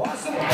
Wasson.